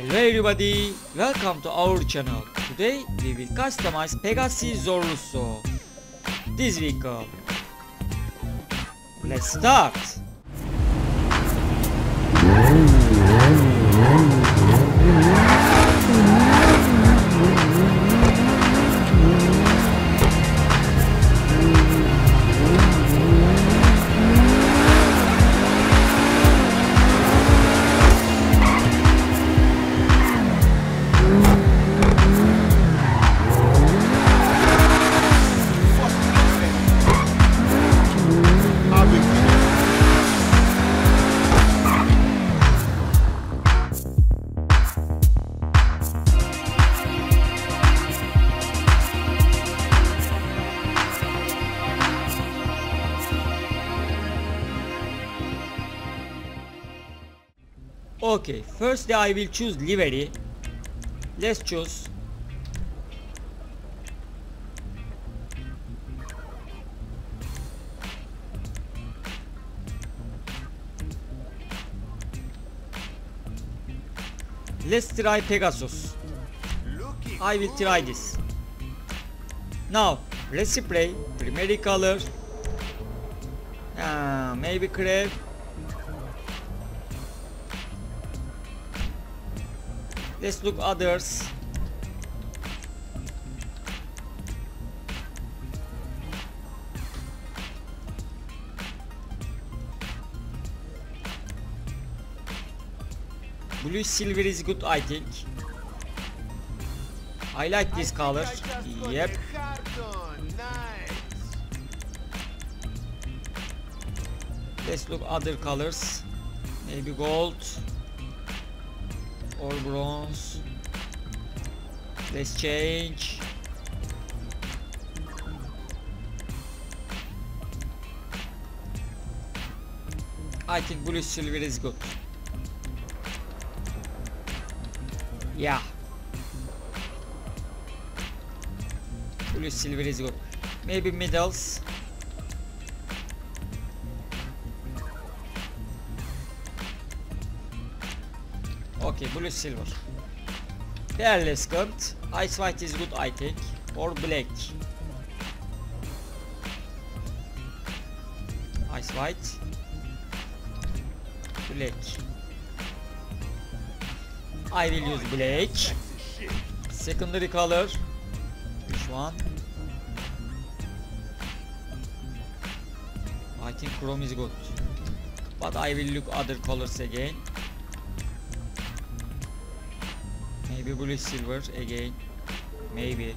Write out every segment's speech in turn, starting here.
Hello everybody, welcome to our channel. Today we will customize Pegasus Zorluso. This vehicle. Let's start. Okay, firstly I will choose livery. Let's choose. Let's try Pegasus. I will try this. Now, let's spray primary color. Ah, maybe crepe. Let's look others. Blue silver is good I think. I like this color. Yep. Let's look other colors. Maybe gold or bronze. Let's change. I think blue silver is good. Yeah. Blue silver is good. Maybe middles. Okay, blue silver. Değerli skirt. Ice white is good I think. Or black. Ice white. Black. I will use black. Secondary color. Which one? I think chrome is good. But I will look other colors again. Maybe blue silver again. Maybe.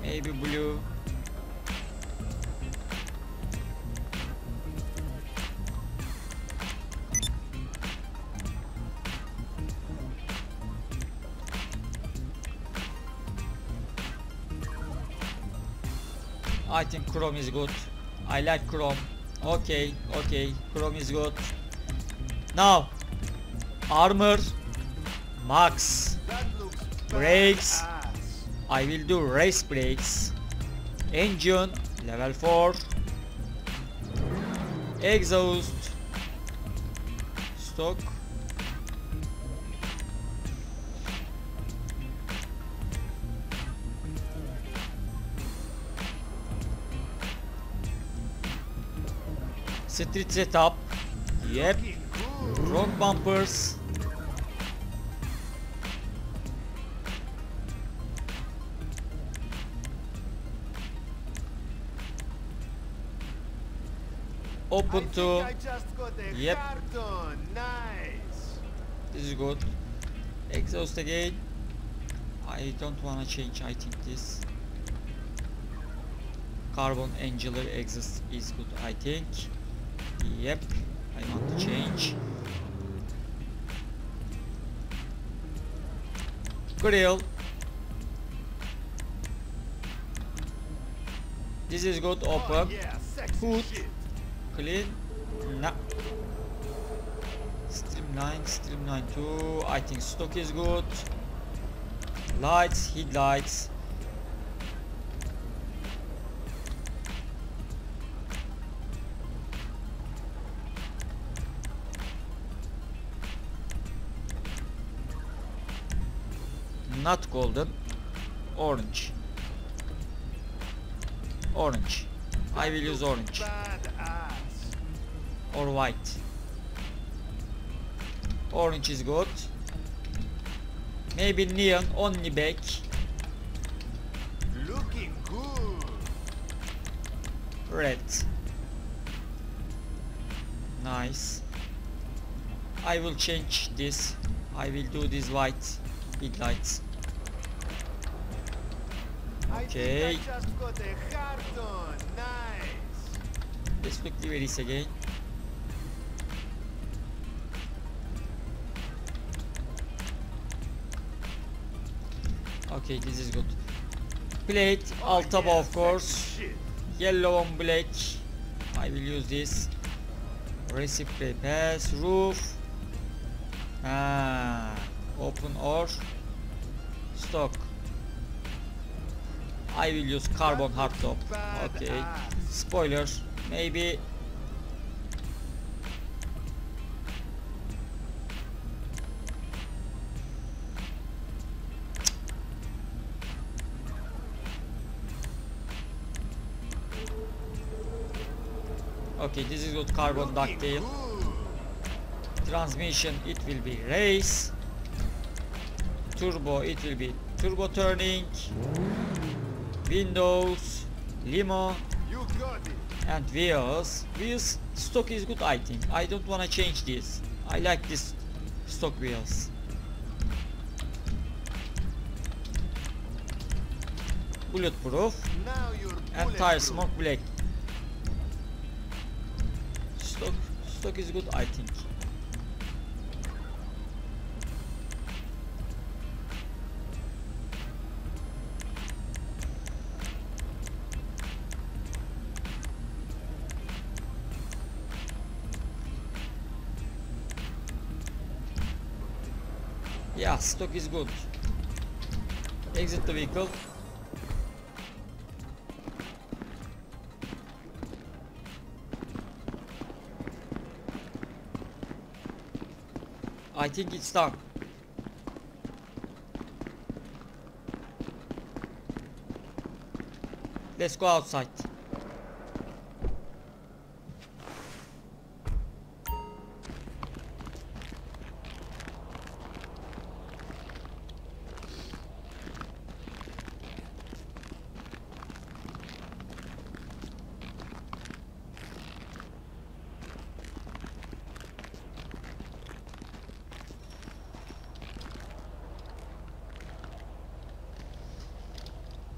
Maybe blue. I think chrome is good. I like chrome. Okay, okay, chrome is good. Now, armor, max. Brakes. I will do race brakes. Engine, level 4. Exhaust, stock. Street setup. Yep. Front bumpers. Open to. Yep. Nice. This is good. Exhaust again. I don't wanna change. I think this carbon angular exhaust is good. I think. Yep. I want to change. Grill. This is good. Oh, Open. sexy Food. Clean. No. Streamline, streamline too. I think stock is good. Lights, headlights. Not golden. Orange. Orange. I will use orange or white. Orange is good. Maybe neon only back. Looking good. Red. Nice. I will change this. I will do this white big lights. I Okay. think I just got a heart on. Nice. Let's the varies again. Okay, this is good. Plate, Oh, alt tab yeah, of course. Yellow on black. I will use this. Recipe pass, roof. Ah, open or stock. I will use carbon hardtop. Okay. Spoiler. Maybe Okay, this is good carbon good. Transmission it will be race. Turbo it will be turbo turning. Windows, limo, You got it. and wheels wheels stock is good i think i don't want to change this. I like this stock wheels. Bulletproof. Now you're and tire smoke black. Stock stock is good i think Yeah, stock is good. Exit the vehicle. I think it's done. Let's go outside.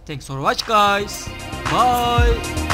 Thanks for watch guys. Bye.